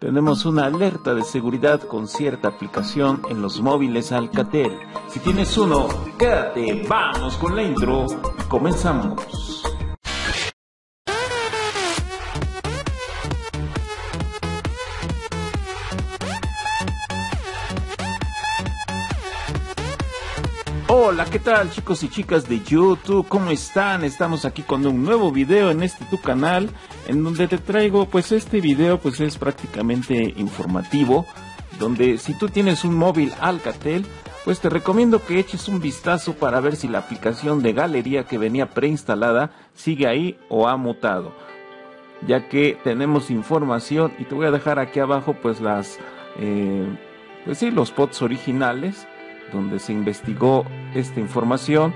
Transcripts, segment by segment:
Tenemos una alerta de seguridad con cierta aplicación en los móviles Alcatel. Si tienes uno, quédate, vamos con la intro y comenzamos. Hola, ¿qué tal chicos y chicas de YouTube? ¿Cómo están? Estamos aquí con un nuevo video en este tu canal en donde te traigo pues este video pues es prácticamente informativo donde si tú tienes un móvil Alcatel pues te recomiendo que eches un vistazo para ver si la aplicación de galería que venía preinstalada sigue ahí o ha mutado. Ya que tenemos información y te voy a dejar aquí abajo pues las eh, pues sí los pods originales donde se investigó esta información,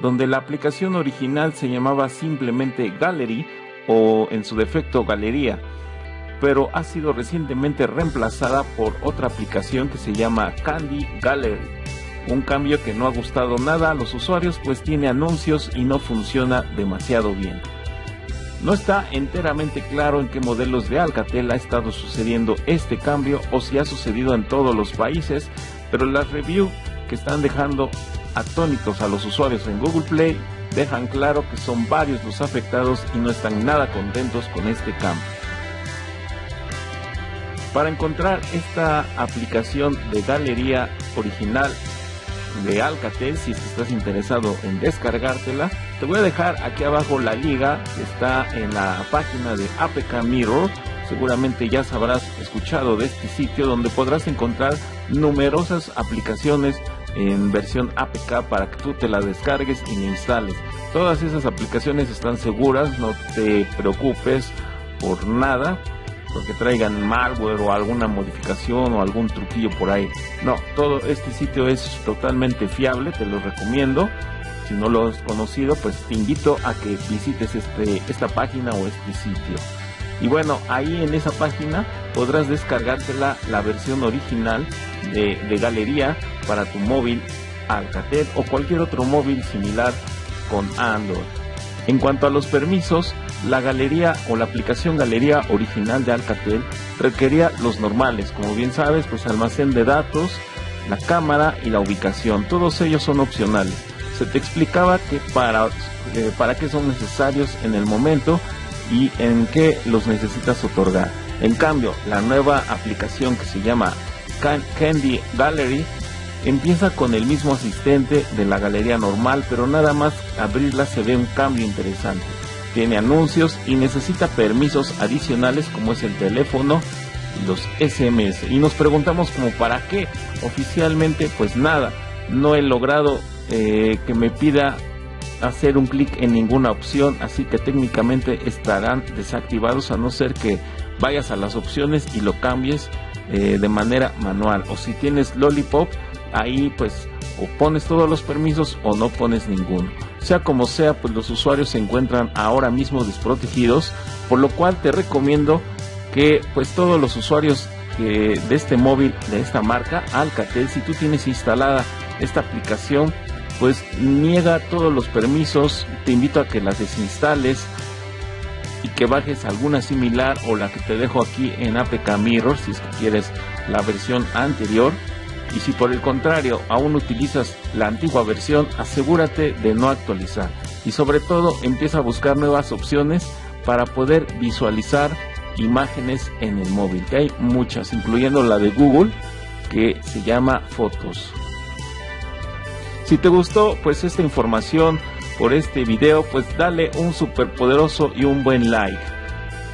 donde la aplicación original se llamaba simplemente Gallery o en su defecto Galería, pero ha sido recientemente reemplazada por otra aplicación que se llama Candy Gallery. Un cambio que no ha gustado nada a los usuarios pues tiene anuncios y no funciona demasiado bien. No está enteramente claro en qué modelos de Alcatel ha estado sucediendo este cambio o si ha sucedido en todos los países, pero las reviews que están dejando atónitos a los usuarios en Google Play dejan claro que son varios los afectados y no están nada contentos con este cambio. Para encontrar esta aplicación de galería original de Alcatel, si estás interesado en descargártela, te voy a dejar aquí abajo la liga que está en la página de APK Mirror. Seguramente ya sabrás escuchado de este sitio donde podrás encontrar numerosas aplicaciones en versión APK para que tú te la descargues y la instales. Todas esas aplicaciones están seguras, no te preocupes por nada, porque traigan malware o alguna modificación o algún truquillo por ahí. No, todo este sitio es totalmente fiable, te lo recomiendo. Si no lo has conocido, pues te invito a que visites este, esta página o este sitio. Y bueno, ahí en esa página podrás descargártela la versión original de, de galería para tu móvil Alcatel o cualquier otro móvil similar con Android. En cuanto a los permisos, la galería o la aplicación galería original de Alcatel requería los normales, como bien sabes, pues almacén de datos, la cámara y la ubicación, todos ellos son opcionales. Se te explicaba que para, eh, para qué son necesarios en el momento y en qué los necesitas otorgar. En cambio, la nueva aplicación que se llama Candy Gallery empieza con el mismo asistente de la galería normal, pero nada más abrirla se ve un cambio interesante. Tiene anuncios y necesita permisos adicionales como es el teléfono y los SMS. Y nos preguntamos como para qué. Oficialmente pues nada, no he logrado eh, que me pida hacer un clic en ninguna opción, así que técnicamente estarán desactivados a no ser que vayas a las opciones y lo cambies eh, de manera manual. O si tienes Lollipop, ahí pues o pones todos los permisos o no pones ninguno. Sea como sea, pues los usuarios se encuentran ahora mismo desprotegidos, por lo cual te recomiendo que pues todos los usuarios de este móvil, de esta marca, Alcatel, si tú tienes instalada esta aplicación, pues niega todos los permisos, te invito a que las desinstales y que bajes alguna similar o la que te dejo aquí en APK Mirror si es que quieres la versión anterior y si por el contrario aún utilizas la antigua versión, asegúrate de no actualizar. Y sobre todo empieza a buscar nuevas opciones para poder visualizar imágenes en el móvil, que hay muchas, incluyendo la de Google, que se llama Fotos. Si te gustó pues esta información por este video, pues dale un super poderoso y un buen like.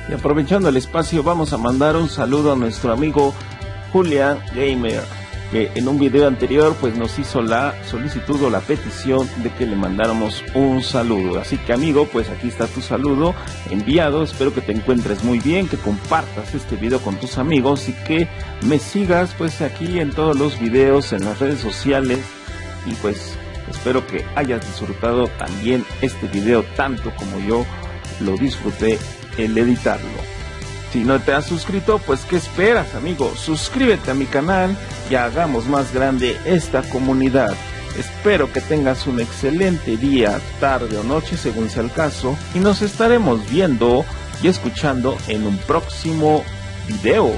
Y aprovechando el espacio, vamos a mandar un saludo a nuestro amigo Julian Gamer que en un video anterior pues nos hizo la solicitud o la petición de que le mandáramos un saludo. Así que amigo, pues aquí está tu saludo enviado. Espero que te encuentres muy bien, que compartas este video con tus amigos y que me sigas pues aquí en todos los videos, en las redes sociales y pues espero que hayas disfrutado también este video tanto como yo lo disfruté el editarlo. Si no te has suscrito, pues ¿qué esperas, amigo? Suscríbete a mi canal y hagamos más grande esta comunidad. Espero que tengas un excelente día, tarde o noche, según sea el caso, y nos estaremos viendo y escuchando en un próximo video.